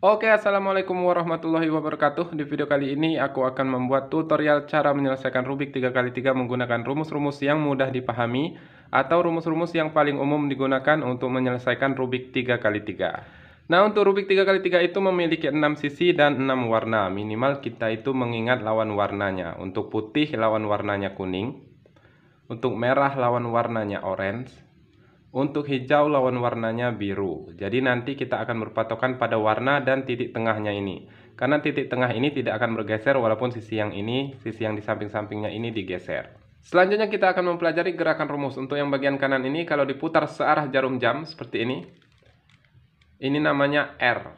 Oke, Assalamualaikum warahmatullahi wabarakatuh. Di video kali ini aku akan membuat tutorial cara menyelesaikan Rubik 3x3 menggunakan rumus-rumus yang mudah dipahami atau rumus-rumus yang paling umum digunakan untuk menyelesaikan Rubik 3x3. Nah, untuk Rubik 3x3 itu memiliki 6 sisi dan 6 warna. Minimal kita itu mengingat lawan warnanya. Untuk putih lawan warnanya kuning. Untuk merah lawan warnanya orange untuk hijau lawan warnanya biru. Jadi nanti kita akan berpatokan pada warna dan titik tengahnya ini. Karena titik tengah ini tidak akan bergeser walaupun sisi yang ini, sisi yang di samping-sampingnya ini digeser. Selanjutnya kita akan mempelajari gerakan rumus. Untuk yang bagian kanan ini kalau diputar searah jarum jam seperti ini. Ini namanya R.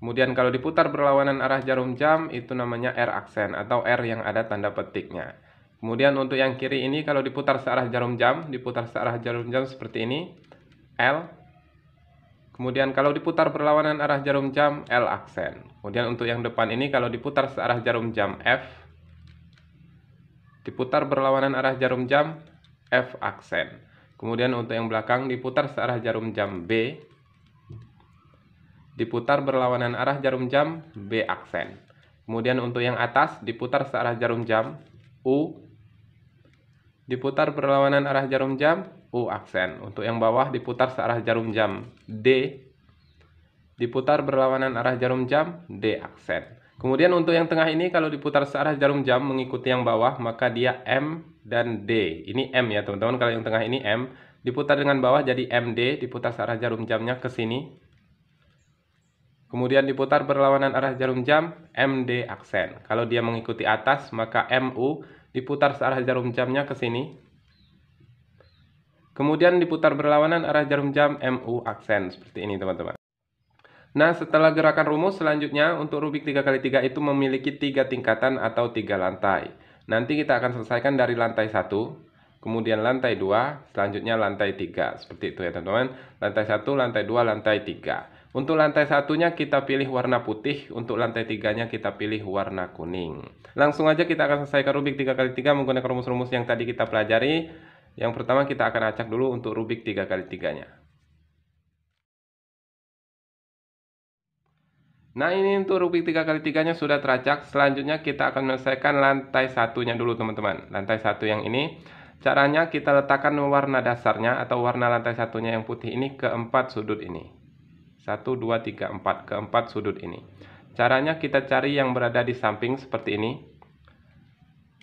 Kemudian kalau diputar berlawanan arah jarum jam itu namanya R aksen atau R yang ada tanda petiknya. Kemudian untuk yang kiri ini kalau diputar searah jarum jam, diputar searah jarum jam seperti ini, L. Kemudian kalau diputar berlawanan arah jarum jam, L aksen. Kemudian untuk yang depan ini kalau diputar searah jarum jam, F. Diputar berlawanan arah jarum jam, F aksen. Kemudian untuk yang belakang diputar searah jarum jam, B. Diputar berlawanan arah jarum jam, B aksen. Kemudian untuk yang atas diputar searah jarum jam, U diputar berlawanan arah jarum jam U aksen. Untuk yang bawah diputar searah jarum jam D. Diputar berlawanan arah jarum jam D aksen. Kemudian untuk yang tengah ini kalau diputar searah jarum jam mengikuti yang bawah maka dia M dan D. Ini M ya teman-teman. Kalau yang tengah ini M diputar dengan bawah jadi MD diputar searah jarum jamnya ke sini. Kemudian diputar berlawanan arah jarum jam MD aksen. Kalau dia mengikuti atas maka MU diputar searah jarum jamnya ke sini. Kemudian diputar berlawanan arah jarum jam MU aksen seperti ini teman-teman. Nah setelah gerakan rumus selanjutnya untuk Rubik 3x3 itu memiliki tiga tingkatan atau tiga lantai. Nanti kita akan selesaikan dari lantai 1, kemudian lantai 2, selanjutnya lantai 3. Seperti itu ya teman-teman. Lantai 1, lantai 2, lantai 3. Untuk lantai satunya kita pilih warna putih, untuk lantai tiganya kita pilih warna kuning. Langsung aja kita akan selesaikan Rubik 3x3 menggunakan rumus-rumus yang tadi kita pelajari. Yang pertama kita akan acak dulu untuk Rubik 3x3-nya. Nah ini untuk Rubik 3x3-nya sudah teracak. Selanjutnya kita akan menyelesaikan lantai satunya dulu teman-teman. Lantai satu yang ini. Caranya kita letakkan warna dasarnya atau warna lantai satunya yang putih ini ke empat sudut ini. 1, 2, 3, 4 keempat sudut ini. Caranya kita cari yang berada di samping seperti ini.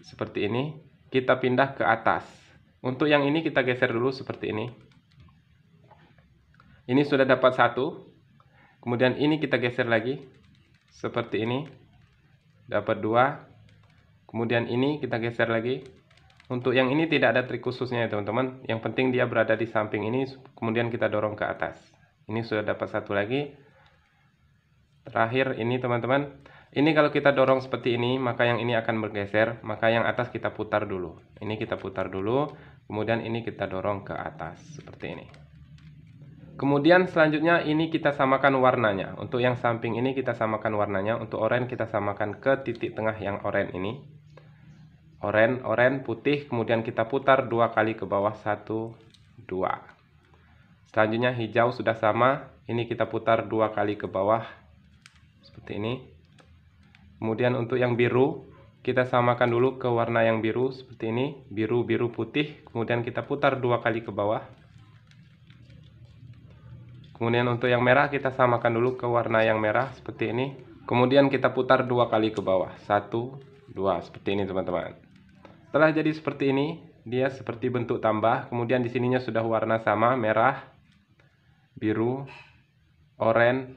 Seperti ini. Kita pindah ke atas. Untuk yang ini kita geser dulu seperti ini. Ini sudah dapat satu. Kemudian ini kita geser lagi. Seperti ini. Dapat dua. Kemudian ini kita geser lagi. Untuk yang ini tidak ada trik khususnya ya teman-teman. Yang penting dia berada di samping ini. Kemudian kita dorong ke atas ini sudah dapat satu lagi. Terakhir ini teman-teman. Ini kalau kita dorong seperti ini maka yang ini akan bergeser maka yang atas kita putar dulu. Ini kita putar dulu kemudian ini kita dorong ke atas seperti ini. Kemudian selanjutnya ini kita samakan warnanya. Untuk yang samping ini kita samakan warnanya untuk oranye kita samakan ke titik tengah yang oranye ini. Oranye oranye putih kemudian kita putar dua kali ke bawah satu dua Selanjutnya hijau sudah sama. Ini kita putar dua kali ke bawah. Seperti ini. Kemudian untuk yang biru, kita samakan dulu ke warna yang biru seperti ini. Biru, biru, putih. Kemudian kita putar dua kali ke bawah. Kemudian untuk yang merah kita samakan dulu ke warna yang merah seperti ini. Kemudian kita putar dua kali ke bawah. Satu, dua. Seperti ini teman-teman. Setelah jadi seperti ini, dia seperti bentuk tambah. Kemudian di sininya sudah warna sama, merah, biru, oranye,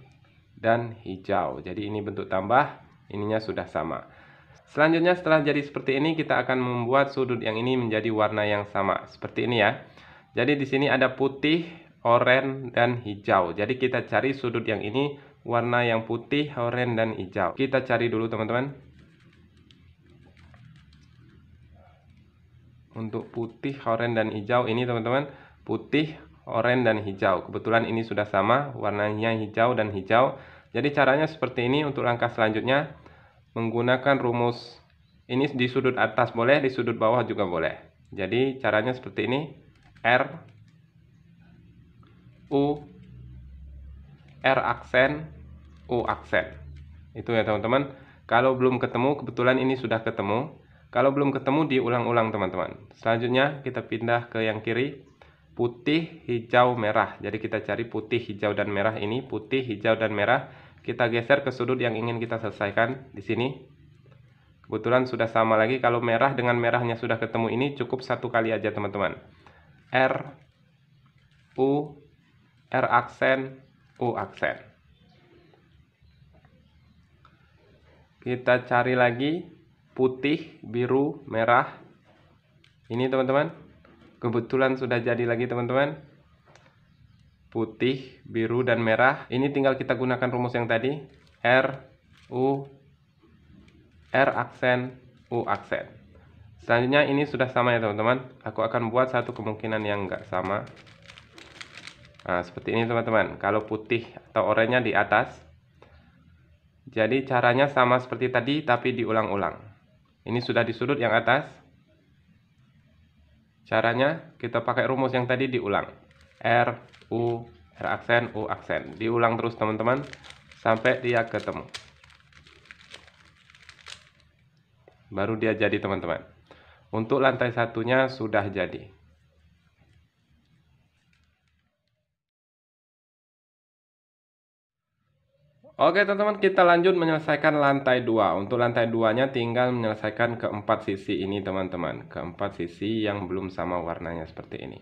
dan hijau. Jadi ini bentuk tambah, ininya sudah sama. Selanjutnya setelah jadi seperti ini kita akan membuat sudut yang ini menjadi warna yang sama. Seperti ini ya. Jadi di sini ada putih, oranye, dan hijau. Jadi kita cari sudut yang ini warna yang putih, oranye, dan hijau. Kita cari dulu teman-teman. Untuk putih, oranye, dan hijau ini teman-teman. Putih, oranye dan hijau. Kebetulan ini sudah sama, warnanya hijau dan hijau. Jadi caranya seperti ini untuk langkah selanjutnya menggunakan rumus ini di sudut atas boleh, di sudut bawah juga boleh. Jadi caranya seperti ini. R U R aksen U aksen. Itu ya teman-teman. Kalau belum ketemu, kebetulan ini sudah ketemu. Kalau belum ketemu, diulang-ulang teman-teman. Selanjutnya kita pindah ke yang kiri. Putih, hijau, merah. Jadi kita cari putih, hijau, dan merah ini. Putih, hijau, dan merah. Kita geser ke sudut yang ingin kita selesaikan di sini. Kebetulan sudah sama lagi. Kalau merah dengan merahnya sudah ketemu ini, cukup satu kali aja teman-teman. R, U, R aksen, U aksen. Kita cari lagi putih, biru, merah. Ini teman-teman. Kebetulan sudah jadi lagi teman-teman. Putih, biru, dan merah. Ini tinggal kita gunakan rumus yang tadi. R, U, R aksen, U aksen. Selanjutnya ini sudah sama ya teman-teman. Aku akan buat satu kemungkinan yang enggak sama. Nah, seperti ini teman-teman. Kalau putih atau oranye di atas. Jadi caranya sama seperti tadi tapi diulang-ulang. Ini sudah di sudut yang atas. Caranya kita pakai rumus yang tadi diulang. R, U, R aksen, U aksen. Diulang terus teman-teman sampai dia ketemu. Baru dia jadi teman-teman. Untuk lantai satunya sudah jadi. Oke teman-teman kita lanjut menyelesaikan lantai 2 Untuk lantai 2 nya tinggal menyelesaikan keempat sisi ini teman-teman. Keempat sisi yang belum sama warnanya seperti ini.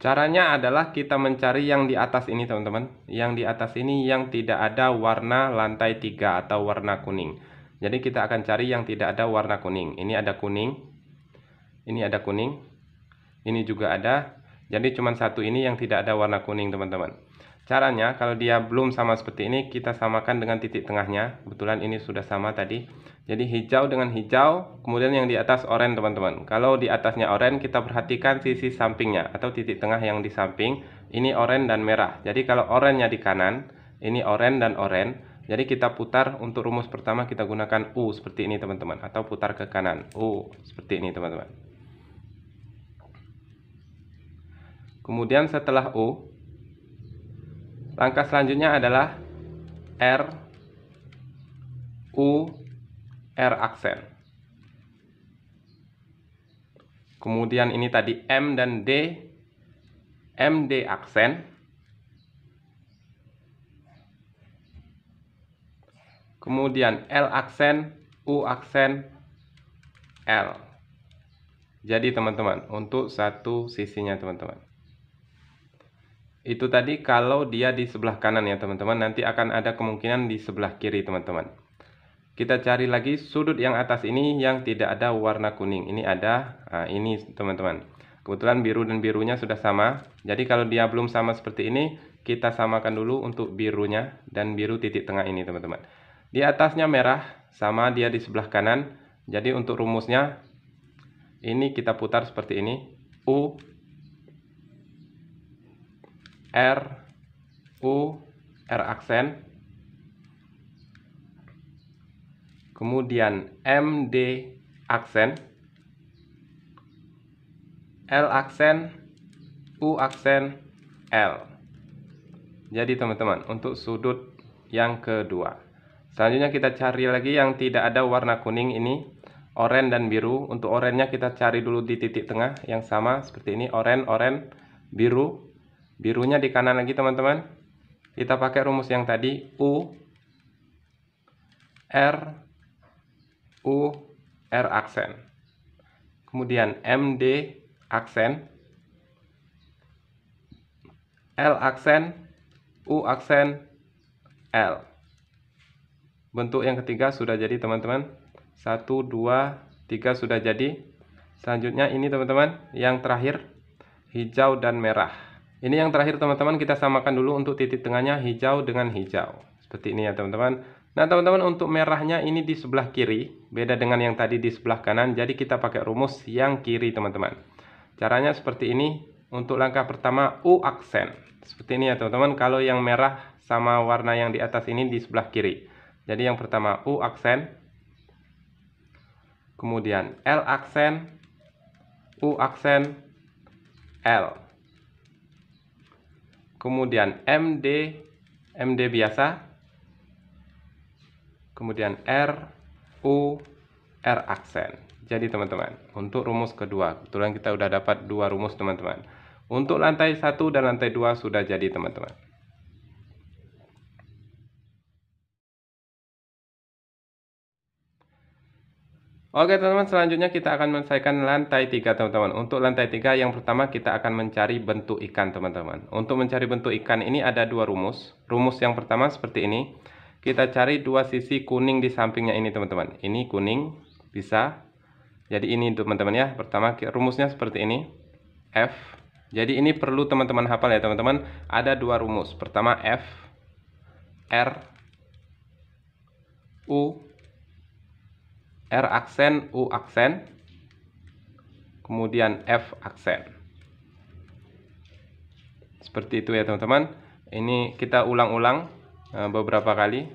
Caranya adalah kita mencari yang di atas ini teman-teman. Yang di atas ini yang tidak ada warna lantai 3 atau warna kuning. Jadi kita akan cari yang tidak ada warna kuning. Ini ada kuning Ini ada kuning Ini juga ada. Jadi cuma satu ini yang tidak ada warna kuning teman-teman Caranya kalau dia belum sama seperti ini kita samakan dengan titik tengahnya. Kebetulan ini sudah sama tadi. Jadi hijau dengan hijau, kemudian yang di atas oranye teman-teman. Kalau di atasnya oranye kita perhatikan sisi sampingnya atau titik tengah yang di samping. Ini oranye dan merah. Jadi kalau oranye di kanan, ini oranye dan oranye. Jadi kita putar untuk rumus pertama kita gunakan U seperti ini teman-teman atau putar ke kanan. U seperti ini teman-teman. Kemudian setelah U Langkah selanjutnya adalah R U R aksen. Kemudian ini tadi M dan D M D aksen. Kemudian L aksen, U aksen, L. Jadi teman-teman, untuk satu sisinya teman-teman itu tadi kalau dia di sebelah kanan ya teman-teman. Nanti akan ada kemungkinan di sebelah kiri teman-teman. Kita cari lagi sudut yang atas ini yang tidak ada warna kuning. Ini ada nah, ini teman-teman. Kebetulan biru dan birunya sudah sama. Jadi kalau dia belum sama seperti ini kita samakan dulu untuk birunya dan biru titik tengah ini teman-teman. Di atasnya merah sama dia di sebelah kanan. Jadi untuk rumusnya ini kita putar seperti ini. U R U R aksen. Kemudian M D aksen. L aksen U aksen L. Jadi teman-teman untuk sudut yang kedua. Selanjutnya kita cari lagi yang tidak ada warna kuning ini. Oranye dan biru. Untuk oranye kita cari dulu di titik tengah yang sama seperti ini. Oranye oranye biru birunya di kanan lagi teman-teman. Kita pakai rumus yang tadi. U R U R aksen. Kemudian MD aksen. L aksen U aksen L. Bentuk yang ketiga sudah jadi teman-teman. 1 2 3 sudah jadi. Selanjutnya ini teman-teman yang terakhir hijau dan merah ini yang terakhir teman-teman kita samakan dulu untuk titik tengahnya hijau dengan hijau. Seperti ini ya teman-teman. Nah teman-teman untuk merahnya ini di sebelah kiri. Beda dengan yang tadi di sebelah kanan. Jadi kita pakai rumus yang kiri teman-teman. Caranya seperti ini. Untuk langkah pertama U aksen. Seperti ini ya teman-teman. Kalau yang merah sama warna yang di atas ini di sebelah kiri. Jadi yang pertama U aksen. Kemudian L aksen. U aksen. L kemudian MD MD biasa kemudian R, U, R aksen. Jadi teman-teman, untuk rumus kedua, kebetulan kita sudah dapat dua rumus teman-teman. Untuk lantai satu dan lantai dua sudah jadi teman-teman. Oke teman-teman, selanjutnya kita akan menyelesaikan lantai 3 teman-teman. Untuk lantai 3 yang pertama kita akan mencari bentuk ikan teman-teman. Untuk mencari bentuk ikan ini ada dua rumus. Rumus yang pertama seperti ini. Kita cari dua sisi kuning di sampingnya ini teman-teman. Ini kuning, bisa. Jadi ini teman-teman ya. Pertama rumusnya seperti ini. F. Jadi ini perlu teman-teman hafal ya teman-teman. Ada dua rumus. Pertama F. R. U R aksen, U aksen, kemudian F aksen. Seperti itu ya teman-teman. Ini kita ulang-ulang eh, beberapa kali.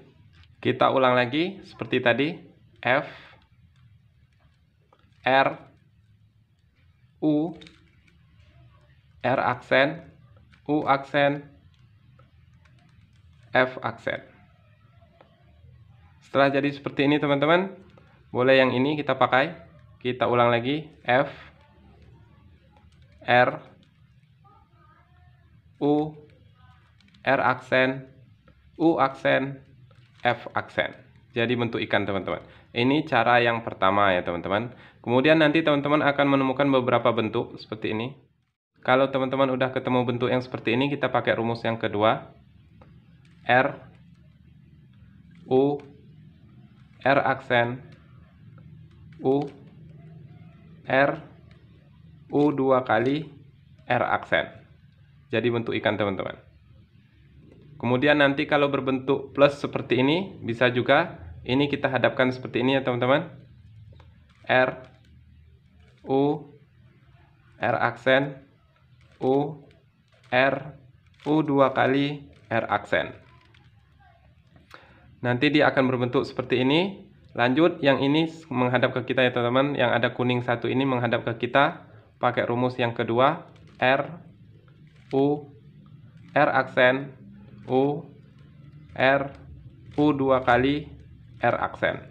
Kita ulang lagi seperti tadi. F, R, U, R aksen, U aksen, F aksen. Setelah jadi seperti ini teman-teman, boleh yang ini kita pakai. Kita ulang lagi. F R U R aksen U aksen F aksen. Jadi bentuk ikan teman-teman. Ini cara yang pertama ya teman-teman. Kemudian nanti teman-teman akan menemukan beberapa bentuk seperti ini. Kalau teman-teman udah ketemu bentuk yang seperti ini kita pakai rumus yang kedua. R U R aksen U R U dua kali R aksen. Jadi bentuk ikan teman-teman. Kemudian nanti kalau berbentuk plus seperti ini bisa juga ini kita hadapkan seperti ini ya teman-teman. R U R aksen U R U dua kali R aksen. Nanti dia akan berbentuk seperti ini Lanjut, yang ini menghadap ke kita ya teman-teman. Yang ada kuning satu ini menghadap ke kita. Pakai rumus yang kedua. R, U, R aksen, U, R, U dua kali, R aksen.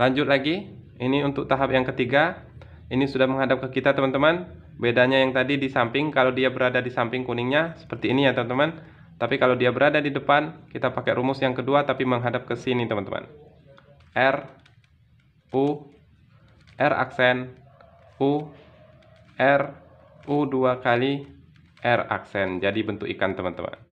Lanjut lagi. Ini untuk tahap yang ketiga. Ini sudah menghadap ke kita teman-teman. Bedanya yang tadi di samping, kalau dia berada di samping kuningnya, seperti ini ya teman-teman. Tapi kalau dia berada di depan, kita pakai rumus yang kedua tapi menghadap ke sini teman-teman. R U R aksen U R U dua kali R aksen. Jadi bentuk ikan teman-teman.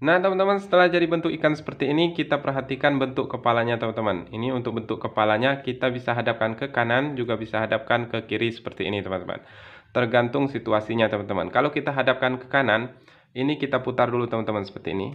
Nah teman-teman setelah jadi bentuk ikan seperti ini kita perhatikan bentuk kepalanya teman-teman. Ini untuk bentuk kepalanya kita bisa hadapkan ke kanan juga bisa hadapkan ke kiri seperti ini teman-teman. Tergantung situasinya teman-teman. Kalau kita hadapkan ke kanan ini kita putar dulu teman-teman seperti ini.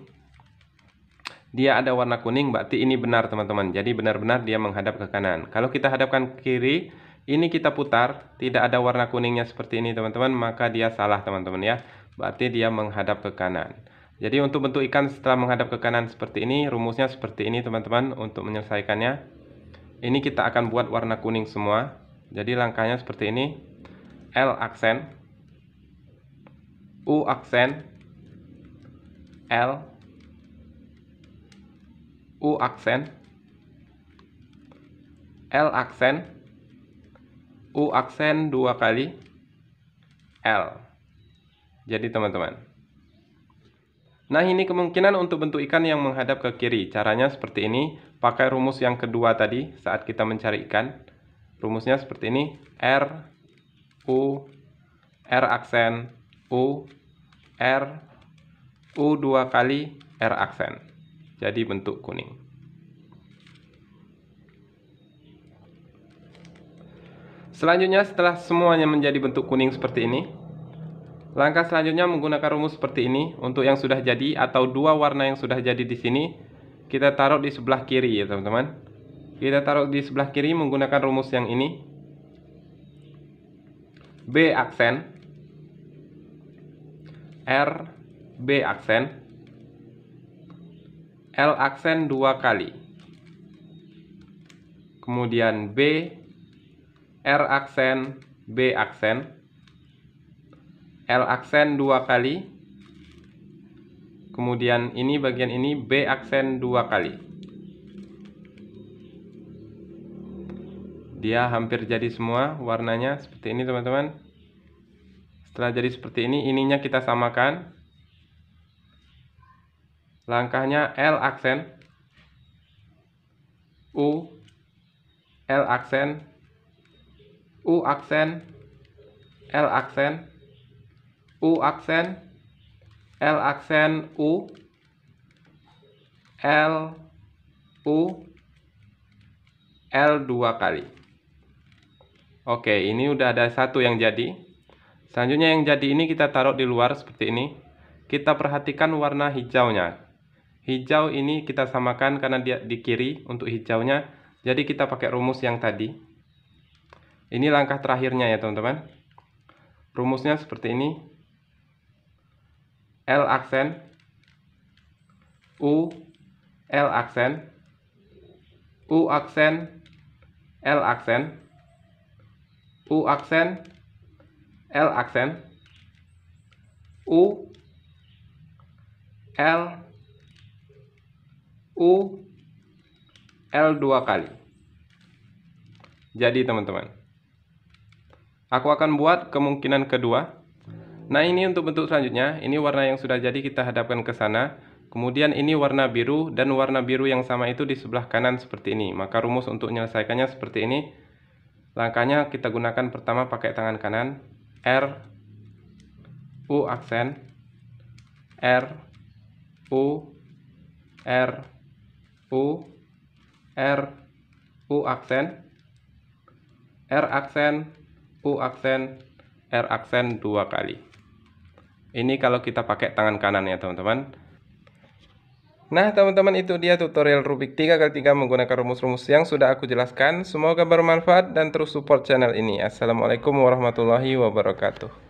Dia ada warna kuning, berarti ini benar teman-teman. Jadi benar-benar dia menghadap ke kanan. Kalau kita hadapkan kiri, ini kita putar, tidak ada warna kuningnya seperti ini teman-teman, maka dia salah teman-teman ya. Berarti dia menghadap ke kanan. Jadi untuk bentuk ikan setelah menghadap ke kanan seperti ini, rumusnya seperti ini teman-teman untuk menyelesaikannya. Ini kita akan buat warna kuning semua. Jadi langkahnya seperti ini. L aksen, U aksen, L. U aksen. L aksen. U aksen dua kali. L. Jadi teman-teman. Nah ini kemungkinan untuk bentuk ikan yang menghadap ke kiri. Caranya seperti ini. Pakai rumus yang kedua tadi saat kita mencari ikan. Rumusnya seperti ini. R U R aksen U R U dua kali R aksen. Jadi bentuk kuning. Selanjutnya setelah semuanya menjadi bentuk kuning seperti ini, langkah selanjutnya menggunakan rumus seperti ini untuk yang sudah jadi atau dua warna yang sudah jadi di sini, kita taruh di sebelah kiri ya teman-teman. Kita taruh di sebelah kiri menggunakan rumus yang ini. B aksen R B aksen. L aksen dua kali. Kemudian B R aksen B aksen. L aksen dua kali. Kemudian ini bagian ini B aksen dua kali. Dia hampir jadi semua warnanya seperti ini teman-teman. Setelah jadi seperti ini ininya kita samakan langkahnya L aksen. U L aksen. U aksen L aksen. U aksen L aksen U. L U. L dua kali. Oke ini udah ada satu yang jadi. Selanjutnya yang jadi ini kita taruh di luar seperti ini. Kita perhatikan warna hijaunya hijau ini kita samakan karena dia di kiri untuk hijaunya. Jadi kita pakai rumus yang tadi. Ini langkah terakhirnya ya teman-teman. Rumusnya seperti ini. L aksen. U L aksen. U aksen. L aksen. U aksen. L aksen. U L U L dua kali jadi teman-teman aku akan buat kemungkinan kedua Nah ini untuk bentuk selanjutnya, ini warna yang sudah jadi kita hadapkan ke sana. Kemudian ini warna biru dan warna biru yang sama itu di sebelah kanan seperti ini. Maka rumus untuk menyelesaikannya seperti ini. Langkahnya kita gunakan pertama pakai tangan kanan. R, U aksen, R, U, R, U, R, U aksen, R aksen, U aksen, R aksen dua kali. Ini kalau kita pakai tangan kanan ya teman-teman. Nah teman-teman itu dia tutorial Rubik 3x3 menggunakan rumus-rumus yang sudah aku jelaskan. Semoga bermanfaat dan terus support channel ini. Assalamualaikum warahmatullahi wabarakatuh.